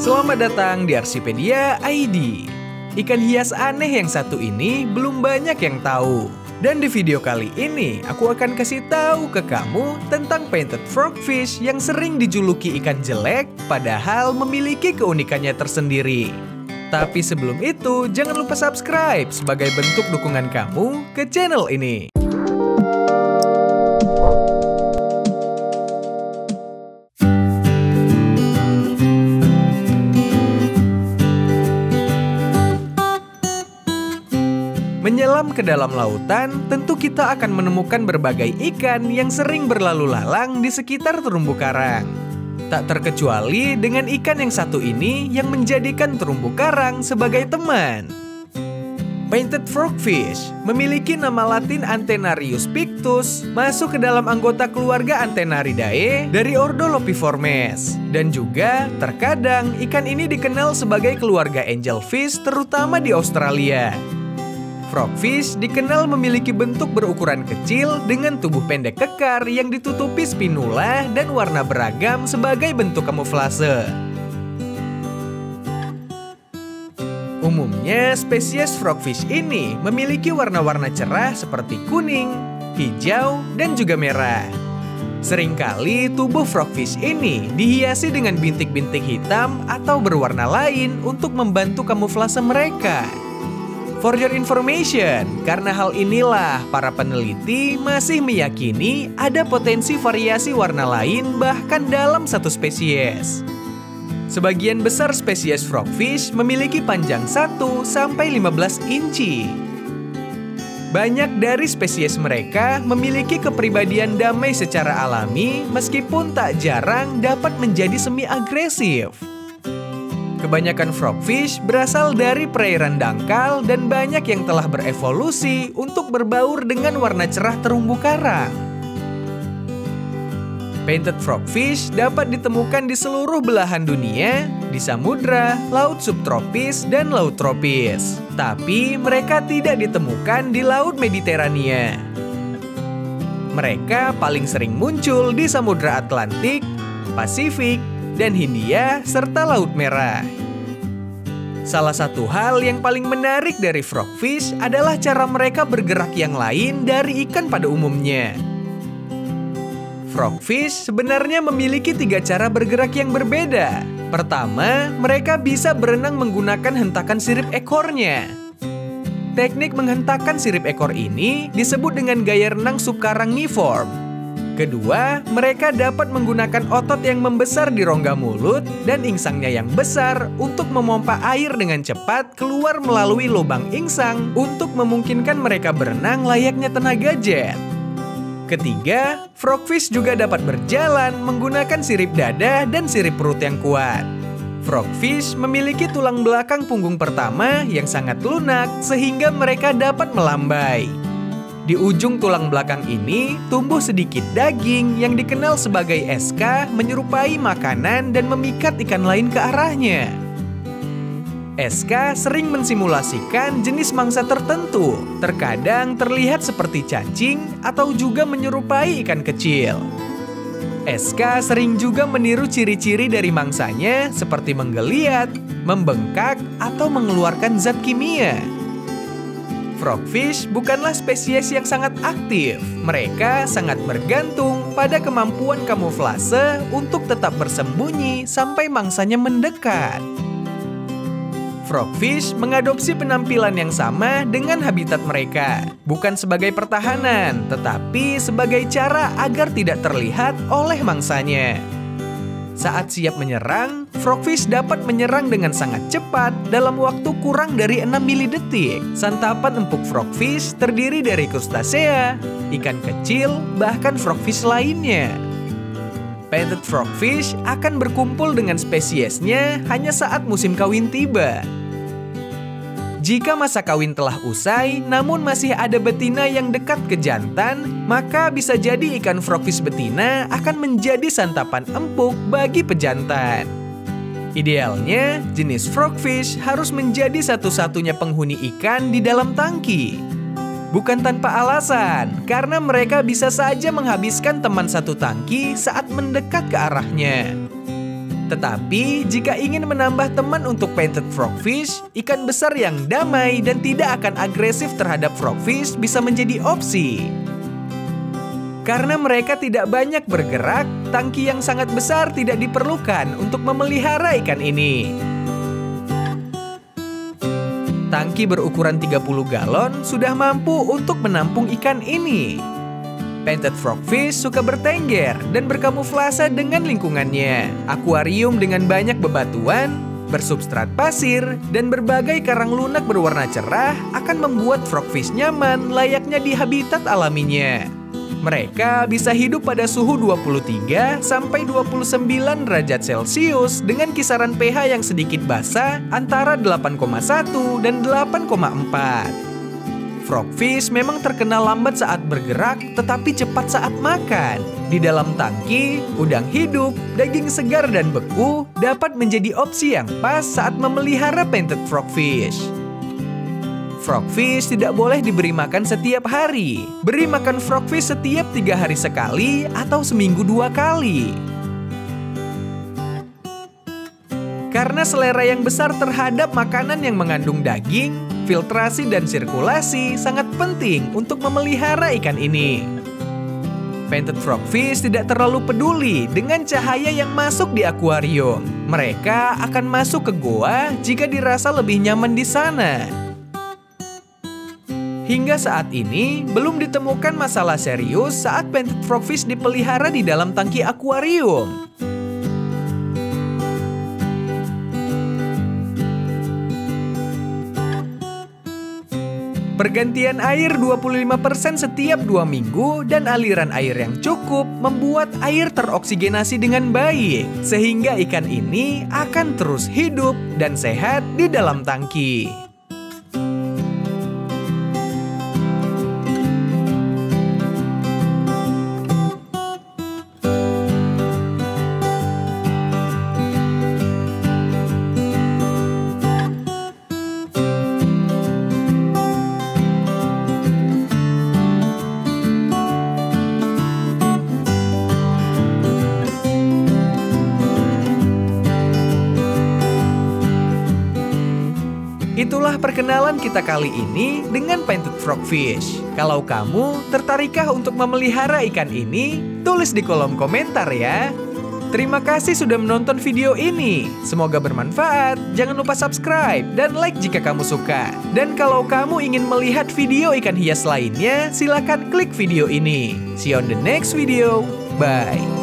Selamat datang di Arsipedia ID. Ikan hias aneh yang satu ini belum banyak yang tahu. Dan di video kali ini, aku akan kasih tahu ke kamu tentang painted frogfish yang sering dijuluki ikan jelek, padahal memiliki keunikannya tersendiri. Tapi sebelum itu, jangan lupa subscribe sebagai bentuk dukungan kamu ke channel ini. Menyelam ke dalam lautan, tentu kita akan menemukan berbagai ikan yang sering berlalu lalang di sekitar terumbu karang. Tak terkecuali dengan ikan yang satu ini yang menjadikan terumbu karang sebagai teman. Painted frogfish memiliki nama latin Antenarius pictus, masuk ke dalam anggota keluarga Antenaridae dari ordo Lopiformes. Dan juga, terkadang ikan ini dikenal sebagai keluarga angelfish terutama di Australia. Frogfish dikenal memiliki bentuk berukuran kecil dengan tubuh pendek kekar yang ditutupi spinula dan warna beragam sebagai bentuk kamuflase. Umumnya, spesies frogfish ini memiliki warna-warna cerah seperti kuning, hijau, dan juga merah. Seringkali tubuh frogfish ini dihiasi dengan bintik-bintik hitam atau berwarna lain untuk membantu kamuflase mereka. For your information, karena hal inilah para peneliti masih meyakini ada potensi variasi warna lain bahkan dalam satu spesies. Sebagian besar spesies frogfish memiliki panjang 1 sampai 15 inci. Banyak dari spesies mereka memiliki kepribadian damai secara alami meskipun tak jarang dapat menjadi semi agresif. Kebanyakan frogfish berasal dari perairan dangkal dan banyak yang telah berevolusi untuk berbaur dengan warna cerah terumbu karang. Painted frogfish dapat ditemukan di seluruh belahan dunia, di samudra, laut subtropis, dan laut tropis. Tapi mereka tidak ditemukan di laut Mediterania. Mereka paling sering muncul di Samudra Atlantik, Pasifik, dan Hindia, serta Laut Merah. Salah satu hal yang paling menarik dari frogfish adalah cara mereka bergerak yang lain dari ikan pada umumnya. Frogfish sebenarnya memiliki tiga cara bergerak yang berbeda. Pertama, mereka bisa berenang menggunakan hentakan sirip ekornya. Teknik menghentakkan sirip ekor ini disebut dengan gaya renang subkarangiform Kedua, mereka dapat menggunakan otot yang membesar di rongga mulut dan insangnya yang besar untuk memompa air dengan cepat keluar melalui lubang insang untuk memungkinkan mereka berenang layaknya tenaga jet. Ketiga, frogfish juga dapat berjalan menggunakan sirip dada dan sirip perut yang kuat. Frogfish memiliki tulang belakang punggung pertama yang sangat lunak sehingga mereka dapat melambai. Di ujung tulang belakang ini tumbuh sedikit daging yang dikenal sebagai SK menyerupai makanan dan memikat ikan lain ke arahnya. SK sering mensimulasikan jenis mangsa tertentu, terkadang terlihat seperti cacing atau juga menyerupai ikan kecil. SK sering juga meniru ciri-ciri dari mangsanya seperti menggeliat, membengkak, atau mengeluarkan zat kimia. Frogfish bukanlah spesies yang sangat aktif. Mereka sangat bergantung pada kemampuan kamuflase untuk tetap bersembunyi sampai mangsanya mendekat. Frogfish mengadopsi penampilan yang sama dengan habitat mereka, bukan sebagai pertahanan, tetapi sebagai cara agar tidak terlihat oleh mangsanya. Saat siap menyerang, frogfish dapat menyerang dengan sangat cepat dalam waktu kurang dari 6 mili detik. Santapan empuk frogfish terdiri dari krustasea, ikan kecil, bahkan frogfish lainnya. Painted frogfish akan berkumpul dengan spesiesnya hanya saat musim kawin tiba. Jika masa kawin telah usai, namun masih ada betina yang dekat ke jantan, maka bisa jadi ikan frogfish betina akan menjadi santapan empuk bagi pejantan. Idealnya, jenis frogfish harus menjadi satu-satunya penghuni ikan di dalam tangki. Bukan tanpa alasan, karena mereka bisa saja menghabiskan teman satu tangki saat mendekat ke arahnya. Tetapi, jika ingin menambah teman untuk painted frogfish, ikan besar yang damai dan tidak akan agresif terhadap frogfish bisa menjadi opsi. Karena mereka tidak banyak bergerak, tangki yang sangat besar tidak diperlukan untuk memelihara ikan ini. Tangki berukuran 30 galon sudah mampu untuk menampung ikan ini. Painted frogfish suka bertengger dan berkamuflase dengan lingkungannya. Akuarium dengan banyak bebatuan, bersubstrat pasir, dan berbagai karang lunak berwarna cerah akan membuat frogfish nyaman layaknya di habitat alaminya. Mereka bisa hidup pada suhu 23 sampai 29 derajat Celcius dengan kisaran pH yang sedikit basah antara 8,1 dan 8,4. Frogfish memang terkenal lambat saat bergerak tetapi cepat saat makan. Di dalam tangki, udang hidup, daging segar dan beku dapat menjadi opsi yang pas saat memelihara painted frogfish. Frogfish tidak boleh diberi makan setiap hari. Beri makan frogfish setiap tiga hari sekali atau seminggu dua kali. Karena selera yang besar terhadap makanan yang mengandung daging, filtrasi dan sirkulasi sangat penting untuk memelihara ikan ini. Painted frogfish tidak terlalu peduli dengan cahaya yang masuk di akuarium. Mereka akan masuk ke goa jika dirasa lebih nyaman di sana. Hingga saat ini, belum ditemukan masalah serius saat painted frogfish dipelihara di dalam tangki akuarium. Pergantian air 25% setiap dua minggu dan aliran air yang cukup membuat air teroksigenasi dengan baik, sehingga ikan ini akan terus hidup dan sehat di dalam tangki. Perkenalan kita kali ini dengan painted frogfish. Kalau kamu tertarikkah untuk memelihara ikan ini? Tulis di kolom komentar ya. Terima kasih sudah menonton video ini. Semoga bermanfaat. Jangan lupa subscribe dan like jika kamu suka. Dan kalau kamu ingin melihat video ikan hias lainnya, silakan klik video ini. See you on the next video. Bye.